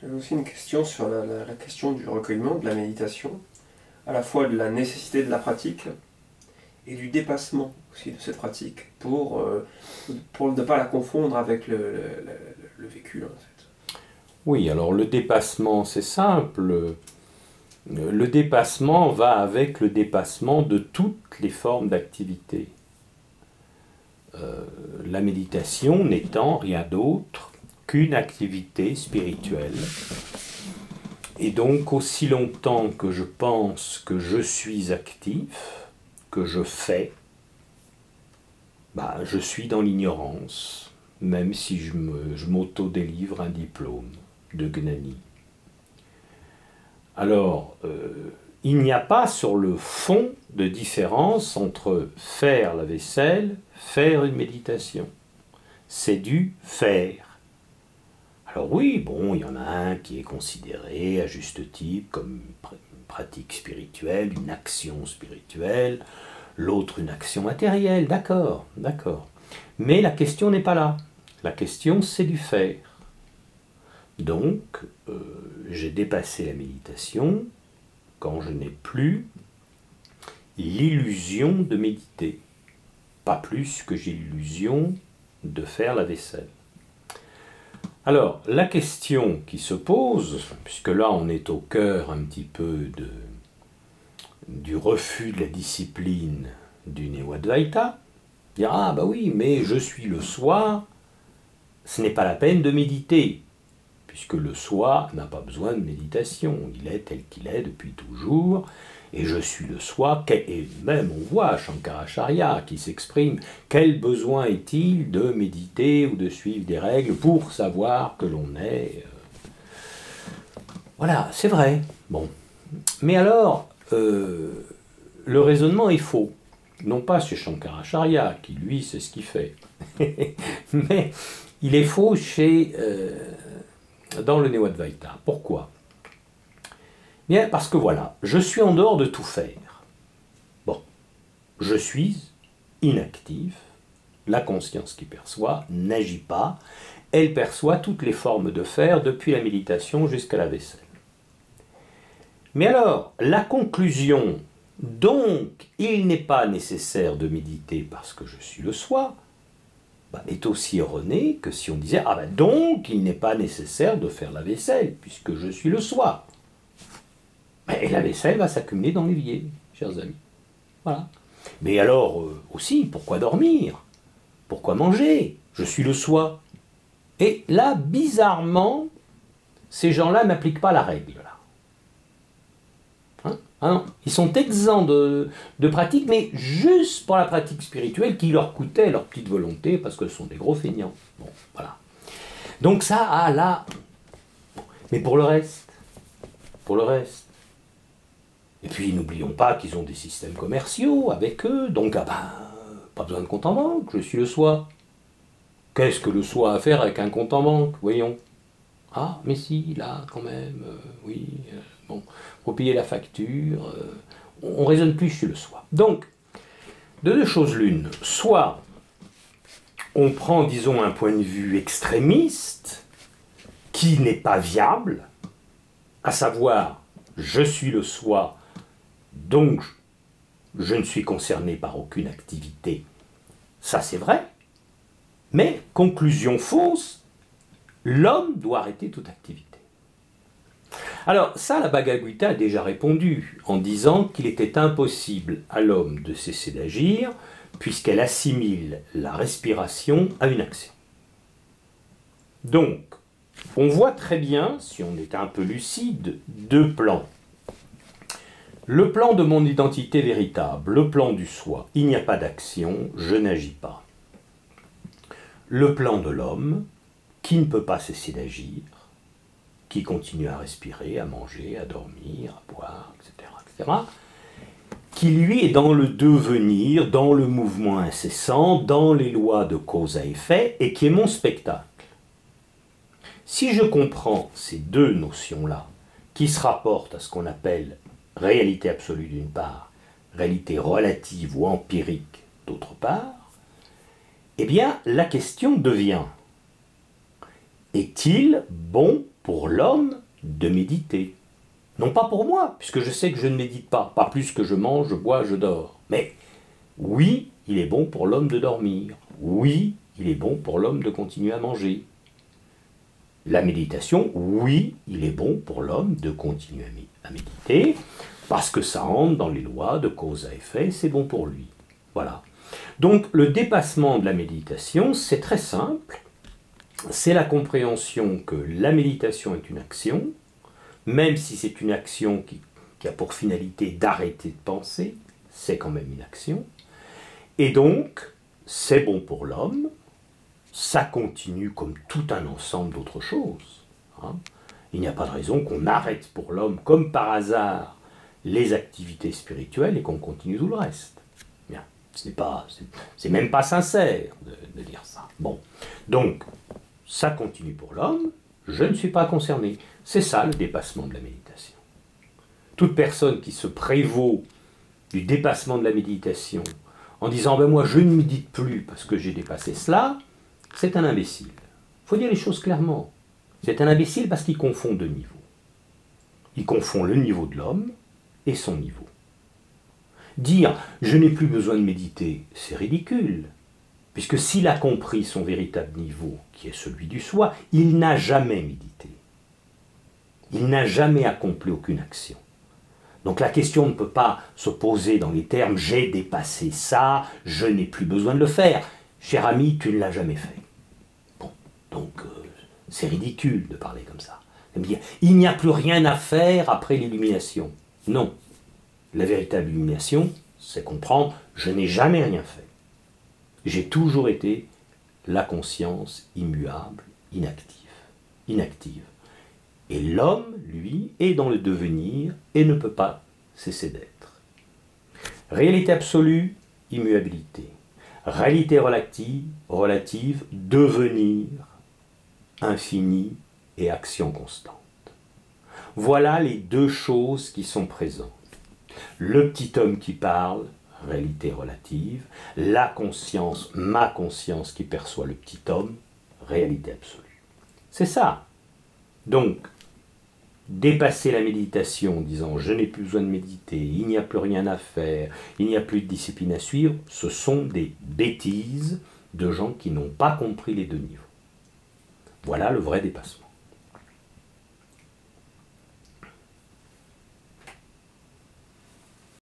J'avais aussi une question sur la, question du recueillement, de la méditation, à la fois de la nécessité de la pratique et du dépassement aussi de cette pratique pour, euh, pour ne pas la confondre avec le, vécu. Oui, alors le dépassement, c'est simple. Le dépassement va avec le dépassement de toutes les formes d'activité. Euh, la méditation n'étant rien d'autre qu'une activité spirituelle. Et donc, aussi longtemps que je pense que je suis actif, que je fais, bah, je suis dans l'ignorance, même si je m'auto-délivre un diplôme de Gnani. Alors, euh, il n'y a pas sur le fond de différence entre faire la vaisselle, faire une méditation. C'est du faire. Alors oui, bon, il y en a un qui est considéré à juste titre comme une pr- une pratique spirituelle, une action spirituelle, l'autre une action matérielle, d'accord, d'accord. Mais la question n'est pas là. La question, c'est du faire. Donc, euh, j'ai dépassé la méditation quand je n'ai plus l'illusion de méditer. Pas plus que j'ai l'illusion de faire la vaisselle. Alors, la question qui se pose, puisque là on est au cœur un petit peu du refus de la discipline du Néo-Advaita, dire Ah, bah oui, mais je suis le soi, ce n'est pas la peine de méditer, puisque le soi n'a pas besoin de méditation, il est tel qu'il est depuis toujours, et je suis le soi, et même on voit Shankaracharya qui s'exprime, quel besoin est-il de méditer ou de suivre des règles pour savoir que l'on est... euh, Voilà, c'est vrai. Bon. Mais alors, euh, le raisonnement est faux. Non pas chez Shankaracharya, qui lui sait ce qu'il fait, mais il est faux chez, euh, dans le Néo-Advaita. Pourquoi? Parce que voilà, je suis en dehors de tout faire. Bon, je suis inactif, la conscience qui perçoit n'agit pas, elle perçoit toutes les formes de faire depuis la méditation jusqu'à la vaisselle. Mais alors, la conclusion, donc il n'est pas nécessaire de méditer parce que je suis le soi, bah, est aussi erronée que si on disait Ah ben donc il n'est pas nécessaire de faire la vaisselle puisque je suis le soi. Et la vaisselle va s'accumuler dans l'évier, chers amis. Voilà. Mais alors euh, aussi, pourquoi dormir? Pourquoi manger? Je suis le soi. Et là, bizarrement, ces gens-là n'appliquent pas la règle. Là. Hein? Ah ils sont exempts de, de pratique, mais juste pour la pratique spirituelle qui leur coûtait leur petite volonté, parce que ce sont des gros feignants. Bon, voilà. Donc ça, ah là. Mais pour le reste, pour le reste, et puis n'oublions pas qu'ils ont des systèmes commerciaux avec eux, donc ah ben, pas besoin de compte en banque, je suis le soi. Qu'est-ce que le soi a à faire avec un compte en banque Voyons? Ah, mais si, là, quand même, euh, oui, euh, bon, faut payer la facture, euh, on, on raisonne plus, suis le soi. Donc, de deux choses l'une, soit on prend, disons, un point de vue extrémiste, qui n'est pas viable, à savoir, je suis le soi, donc je ne suis concerné par aucune activité. Ça c'est vrai. Mais, conclusion fausse, l'homme doit arrêter toute activité. Alors ça, la Bhagavad a déjà répondu en disant qu'il était impossible à l'homme de cesser d'agir puisqu'elle assimile la respiration à une action. Donc, on voit très bien, si on est un peu lucide, deux plans. Le plan de mon identité véritable, le plan du soi, il n'y a pas d'action, je n'agis pas. Le plan de l'homme, qui ne peut pas cesser d'agir, qui continue à respirer, à manger, à dormir, à boire, etc., etc., qui lui est dans le devenir, dans le mouvement incessant, dans les lois de cause à effet, et qui est mon spectacle. Si je comprends ces deux notions-là, qui se rapportent à ce qu'on appelle réalité absolue d'une part, réalité relative ou empirique d'autre part, eh bien la question devient est-il bon pour l'homme de méditer? Non pas pour moi, puisque je sais que je ne médite pas, pas plus que je mange, je bois, je dors. Mais oui, il est bon pour l'homme de dormir. Oui, il est bon pour l'homme de continuer à manger. La méditation, oui, il est bon pour l'homme de continuer à méditer, parce que ça entre dans les lois de cause à effet, c'est bon pour lui. Voilà. Donc le dépassement de la méditation, c'est très simple. C'est la compréhension que la méditation est une action, même si c'est une action qui, a pour finalité d'arrêter de penser, c'est quand même une action. Et donc, c'est bon pour l'homme, ça continue comme tout un ensemble d'autres choses. Hein. Il n'y a pas de raison qu'on arrête pour l'homme, comme par hasard, les activités spirituelles et qu'on continue tout le reste. Bien, ce n'est pas, c'est même pas sincère de, dire ça. Bon, donc ça continue pour l'homme, je ne suis pas concerné. C'est ça le dépassement de la méditation. Toute personne qui se prévaut du dépassement de la méditation en disant ben moi je ne médite plus parce que j'ai dépassé cela, c'est un imbécile. Il faut dire les choses clairement. C'est un imbécile parce qu'il confond deux niveaux. Il confond le niveau de l'homme et son niveau. Dire je n'ai plus besoin de méditer, c'est ridicule. Puisque s'il a compris son véritable niveau, qui est celui du soi, il n'a jamais médité. Il n'a jamais accompli aucune action. Donc la question ne peut pas se poser dans les termes j'ai dépassé ça, je n'ai plus besoin de le faire. Cher ami, tu ne l'as jamais fait. Donc euh, c'est ridicule de parler comme ça. Il n'y a plus rien à faire après l'illumination. Non. La véritable illumination, c'est comprendre je n'ai jamais rien fait. J'ai toujours été la conscience immuable, inactive. Inactive. Et l'homme, lui, est dans le devenir et ne peut pas cesser d'être. Réalité absolue, immuabilité. Réalité relative, relative, devenir, infini et action constante. Voilà les deux choses qui sont présentes. Le petit homme qui parle réalité relative, la conscience, ma conscience qui perçoit le petit homme, réalité absolue. C'est ça. Donc, dépasser la méditation en disant je n'ai plus besoin de méditer, il n'y a plus rien à faire, il n'y a plus de discipline à suivre, ce sont des bêtises de gens qui n'ont pas compris les deux niveaux. Voilà le vrai dépassement.